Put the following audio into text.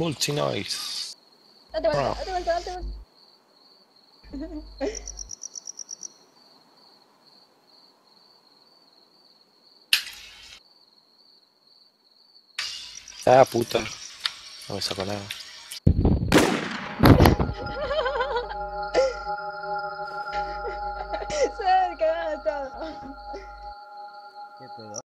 Multi noise. Date vuelta, date vuelta, date vuelta. Ah, puta. No me saco nada. Cerca, todo. ¿Qué pedo?